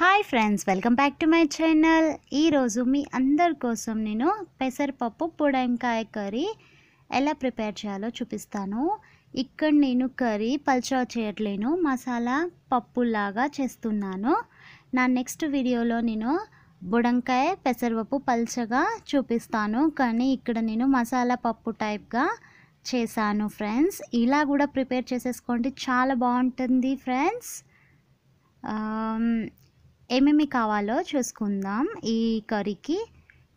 Hi friends welcome back to my channel. ఈరోజు మీ అందరి కోసం నేను పెసరపప్పు పొడంకాయ కర్రీ ఎలా ప్రిపేర్ చేయాలో చూపిస్తాను. ఇక్కడ నేను కర్రీ పల్చా చేయట్లేను మసాలా పప్పులాగా చేస్తున్నాను. నా నెక్స్ట్ వీడియోలో నేను బుడంకాయ పెసరపప్పు పల్చగా చూపిస్తాను. కానీ ఇక్కడ నేను మసాలా పప్పు టైప్గా చేశాను ఫ్రెండ్స్. ఇలా కూడా ప్రిపేర్ చేసేసుకోండి చాలా బాగుంటుంది ఫ్రెండ్స్. ఏమేమి కావాలో చూసుకుందాం ఈ కర్రీకి.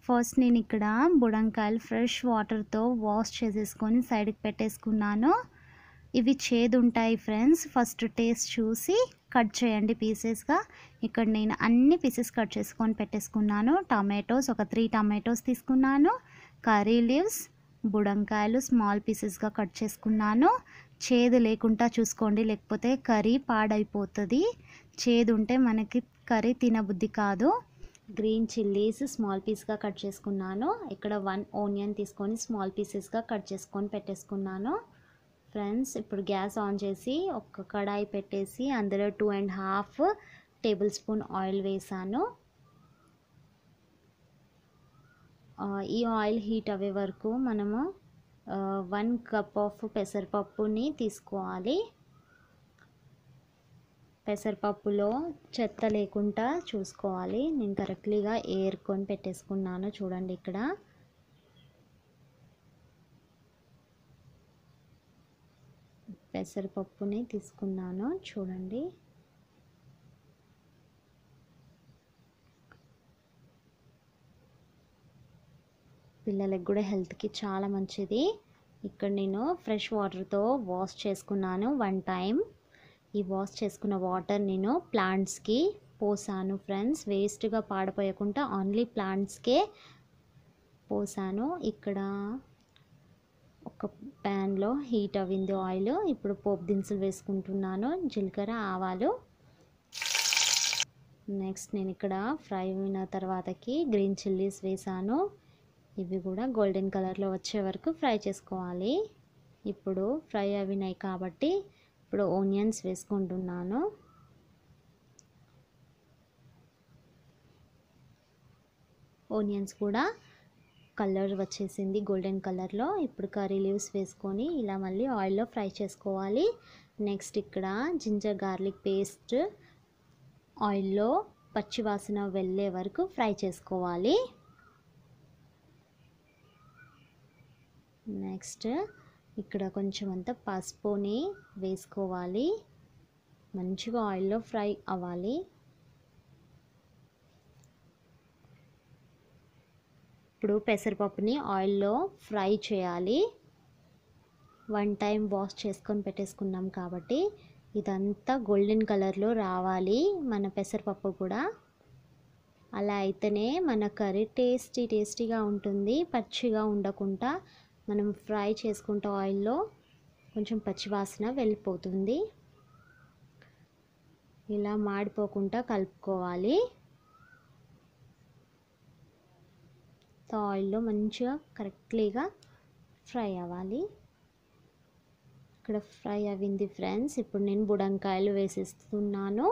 ఫస్ట్ నేను ఇక్కడ బుడంకాయలు ఫ్రెష్ వాటర్తో వాష్ చేసేసుకొని సైడ్కి పెట్టేసుకున్నాను. ఇవి చేదు ఉంటాయి ఫ్రెండ్స్ ఫస్ట్ టేస్ట్ చూసి కట్ చేయండి పీసెస్గా ఇక్కడ నేను అన్ని పీసెస్ కట్ చేసుకొని పెట్టేసుకున్నాను. టమాటోస్ ఒక త్రీ టమాటోస్ తీసుకున్నాను. కర్రీ లీవ్స్ బుడంకాయలు స్మాల్ పీసెస్గా కట్ చేసుకున్నాను. చేదు లేకుండా చూసుకోండి లేకపోతే కర్రీ పాడైపోతుంది. చేదు ఉంటే మనకి కర్రీ తినబుద్ధి కాదు. గ్రీన్ చిల్లీస్ స్మాల్ పీస్గా కట్ చేసుకున్నాను. ఇక్కడ వన్ ఆనియన్ తీసుకొని స్మాల్ పీసెస్గా కట్ చేసుకొని పెట్టేసుకున్నాను. ఫ్రెండ్స్ ఇప్పుడు గ్యాస్ ఆన్ చేసి ఒక కడాయి పెట్టేసి అందులో two and half tablespoon oil వేసాను. ఈ ఆయిల్ హీట్ అయ్యే వరకు మనము వన్ కప్ ఆఫ్ పెసరపప్పుని తీసుకోవాలి. పెసరపప్పులో చెత్త లేకుండా చూసుకోవాలి. నేను కరెక్ట్లీగా ఏరుకొని పెట్టేసుకున్నాను చూడండి ఇక్కడ. పెసరపప్పుని తీసుకున్నాను చూడండి. పిల్లలకు కూడా హెల్త్కి చాలా మంచిది. ఇక్కడ నేను ఫ్రెష్ వాటర్తో వాష్ చేసుకున్నాను వన్ టైం ఈ వాష్ చేసుకున్న వాటర్ నేను ప్లాంట్స్కి పోసాను ఫ్రెండ్స్. వేస్ట్గా పాడపోయకుండా ఓన్లీ ప్లాంట్స్కే పోసాను. ఇక్కడ ఒక ప్యాన్లో హీట్ అవ్వింది ఆయిల్. ఇప్పుడు పోపు దినుసులు వేసుకుంటున్నాను. జీలకర్ర ఆవాలు. నెక్స్ట్ నేను ఇక్కడ ఫ్రై అయిన తర్వాతకి గ్రీన్ చిల్లీస్ వేసాను. ఇవి కూడా గోల్డెన్ కలర్లో వచ్చే వరకు ఫ్రై చేసుకోవాలి. ఇప్పుడు ఫ్రై అవినాయి కాబట్టి ఇప్పుడు ఆనియన్స్ వేసుకుంటున్నాను. ఆనియన్స్ కూడా కలర్ వచ్చేసింది గోల్డెన్ కలర్లో. ఇప్పుడు కర్రీ లీవ్స్ వేసుకొని ఇలా మళ్ళీ ఆయిల్లో ఫ్రై చేసుకోవాలి. నెక్స్ట్ ఇక్కడ జింజర్ గార్లిక్ పేస్ట్ ఆయిల్లో పచ్చివాసన వెళ్ళే వరకు ఫ్రై చేసుకోవాలి. నెక్స్ట్ ఇక్కడ కొంచెం అంతా పసుపుని వేసుకోవాలి. మంచిగా ఆయిల్లో ఫ్రై అవ్వాలి. ఇప్పుడు పెసరపప్పుని ఆయిల్లో ఫ్రై చేయాలి. వన్ టైం వాష్ చేసుకొని పెట్టేసుకున్నాం కాబట్టి ఇదంతా గోల్డెన్ కలర్లో రావాలి మన పెసరపప్పు కూడా. అలా అయితేనే మన కర్రీ టేస్టీ టేస్టీగా ఉంటుంది. పచ్చిగా ఉండకుండా మనం ఫ్రై చేసుకుంటే ఆయిల్లో కొంచెం పచ్చివాసన వెళ్ళిపోతుంది. ఇలా మాడిపోకుండా కలుపుకోవాలి. ఆయిల్లో మంచిగా కరెక్ట్లీగా ఫ్రై అవ్వాలి. ఇక్కడ ఫ్రై అయింది ఫ్రెండ్స్. ఇప్పుడు నేను బుడంకాయలు వేసేస్తున్నాను.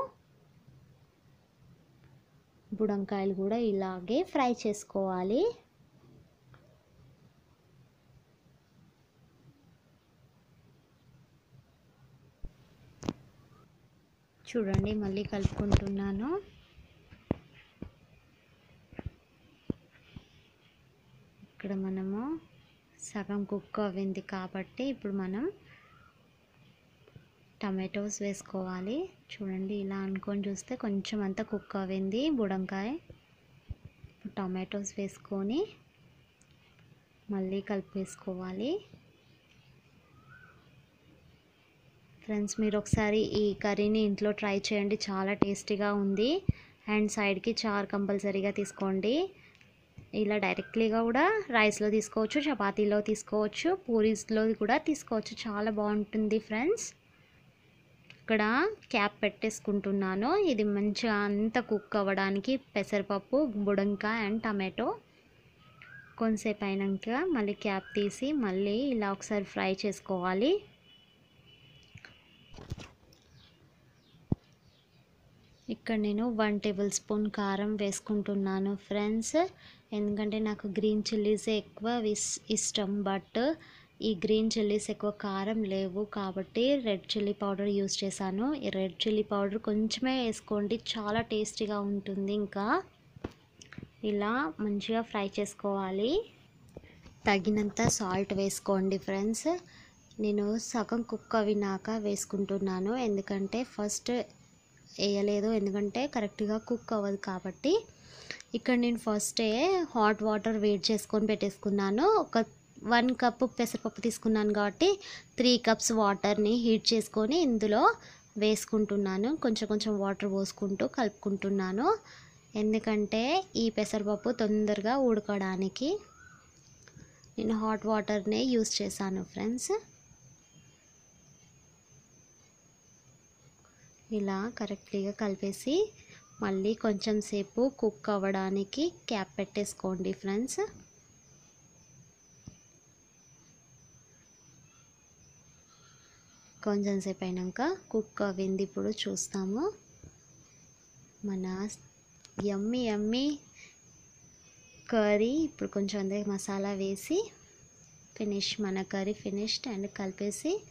బుడంకాయలు కూడా ఇలాగే ఫ్రై చేసుకోవాలి. చూడండి మళ్ళీ కలుపుకుంటున్నాను. ఇక్కడ మనము సగం కుక్ అవ్వింది కాబట్టి ఇప్పుడు మనం టమాటోస్ వేసుకోవాలి. చూడండి ఇలా అనుకొని చూస్తే కొంచెం అంతా కుక్ అవ్వింది బుడంకాయ. టమాటోస్ వేసుకొని మళ్ళీ కలిపేసుకోవాలి. ఫ్రెండ్స్ మీరు ఒకసారి ఈ కర్రీని ఇంట్లో ట్రై చేయండి. చాలా టేస్టీగా ఉంది. అండ్ సైడ్కి చార్ కంపల్సరీగా తీసుకోండి. ఇలా డైరెక్ట్లీగా కూడా రైస్లో తీసుకోవచ్చు చపాతీలో తీసుకోవచ్చు పూరీస్లో కూడా తీసుకోవచ్చు. చాలా బాగుంటుంది ఫ్రెండ్స్. ఇక్కడ క్యాప్ పెట్టేసుకుంటున్నాను. ఇది మంచిగా అంత కుక్ అవ్వడానికి పెసరపప్పు బుడంకాయ అండ్ టమాటో కొంతసేపు అయినాక మళ్ళీ క్యాప్ తీసి మళ్ళీ ఇలా ఒకసారి ఫ్రై చేసుకోవాలి. ఇక్కడ నేను వన్ టేబుల్ స్పూన్ కారం వేసుకుంటున్నాను ఫ్రెండ్స్. ఎందుకంటే నాకు గ్రీన్ చిల్లీసే ఎక్కువ ఇష్టం బట్ ఈ గ్రీన్ చిల్లీస్ ఎక్కువ కారం లేవు కాబట్టి రెడ్ చిల్లీ పౌడర్ యూస్ చేశాను. ఈ రెడ్ చిల్లీ పౌడర్ కొంచెమే వేసుకోండి చాలా టేస్టీగా ఉంటుంది. ఇంకా ఇలా మంచిగా ఫ్రై చేసుకోవాలి. తగినంత సాల్ట్ వేసుకోండి ఫ్రెండ్స్. నేను సగం కుక్ అవినాక వేసుకుంటున్నాను. ఎందుకంటే ఫస్ట్ వేయలేదు. ఎందుకంటే కరెక్ట్గా కుక్ అవ్వదు కాబట్టి. ఇక్కడ నేను ఫస్టే హాట్ వాటర్ వేడి చేసుకొని పెట్టేసుకున్నాను. ఒక వన్ కప్ పెసరపప్పు తీసుకున్నాను కాబట్టి త్రీ కప్స్ వాటర్ని హీట్ చేసుకొని ఇందులో వేసుకుంటున్నాను. కొంచెం కొంచెం వాటర్ పోసుకుంటూ కలుపుకుంటున్నాను. ఎందుకంటే ఈ పెసరపప్పు తొందరగా ఉడకడానికి నేను హాట్ వాటర్నే యూస్ చేశాను ఫ్రెండ్స్. ఇలా కరెక్ట్గా కలిపేసి మళ్ళీ కొంచెం సేపు కుక్ అవ్వడానికి క్యాప్ పెట్టేసుకోండి ఫ్రెండ్స్. కొంచెం సేపు అయినాక కుక్ అవ్వింది ఇప్పుడు చూస్తాము. మన ఎమ్మి ఎమ్మి కర్రీ ఇప్పుడు కొంచెం అదే మసాలా వేసి ఫినిష్ మన కర్రీ ఫినిష్డ్ అండ్ కలిపేసి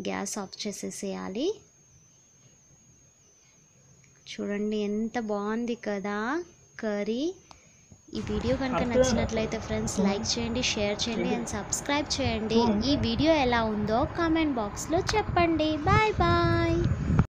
గ్యాస్ ఆఫ్ చేసేసేయాలి. చూడండి ఎంత బాగుంది కదా కర్రీ. ఈ వీడియో కనుక నచ్చినట్లయితే ఫ్రెండ్స్ లైక్ చేయండి షేర్ చేయండి అండ్ సబ్స్క్రైబ్ చేయండి. ఈ వీడియో ఎలా ఉందో కామెంట్ బాక్స్లో చెప్పండి. Bye bye.